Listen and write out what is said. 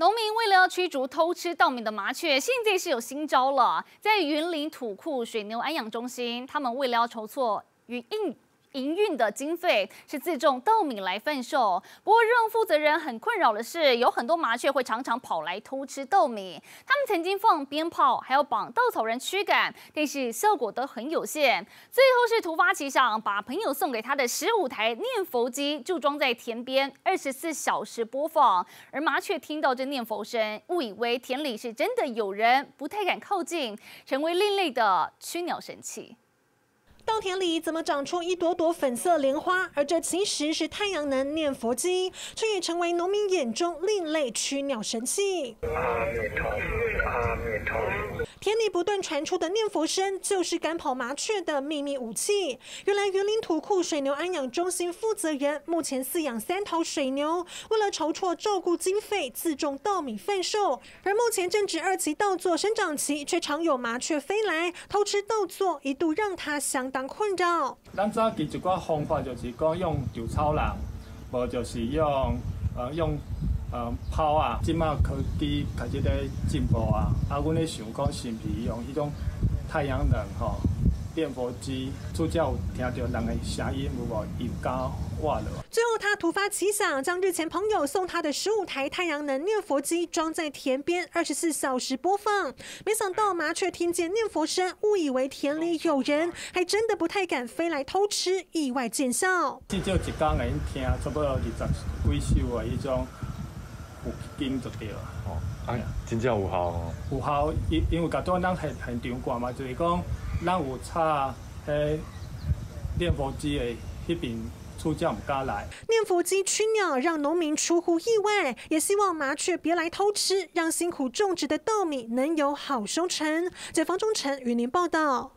农民为了要驱逐偷吃稻米的麻雀，现在是有新招了。在云林土库水牛安养中心，他们为了要筹措与应营运的经费是自种稻米来贩售，不过让负责人很困扰的是，有很多麻雀会常常跑来偷吃稻米。他们曾经放鞭炮，还要绑稻草人驱赶，但是效果都很有限。最后是突发奇想，把朋友送给他的十五台念佛机就装在田边，二十四小时播放。而麻雀听到这念佛声，误以为田里是真的有人，不太敢靠近，成为另类的驱鸟神器。稻田里怎么长出一朵朵粉色莲花？而这其实是太阳能念佛机，却也成为农民眼中另类驱鸟神器。阿弥陀佛，阿弥陀佛。田里不断传出的念佛声，就是赶跑麻雀的秘密武器。原来园林土库水牛安养中心负责人目前饲养三头水牛，为了筹措照顾经费，自种稻米贩售。而目前正值二级稻作生长期，却常有麻雀飞来偷吃稻作，一度让他相当困扰。咱早期一寡方法就是讲用稻草人，无就是用呃用。呃，炮啊，即马科技开始在进步啊，啊，阮咧想讲，是毋是用迄种太阳能吼电波机，主只有听到人的声音，有无引高瓦了。最后，他突发奇想，将日前朋友送他的十五台太阳能念佛机装在田边，二十四小时播放。没想到麻雀听见念佛声，误以为田里有人，还真的不太敢飞来偷吃，意外见效。至少一工人听差不多二十几首啊，迄种。有金就对了。哦，哎呀，真正有效哦。有效，因因为甲多咱现现场看嘛，就是讲咱有插迄念佛机的迄边，出叫唔敢来。念佛机驱鸟，让农民出乎意外，也希望麻雀别来偷吃，让辛苦种植的稻米能有好收成。解放中城与您报道。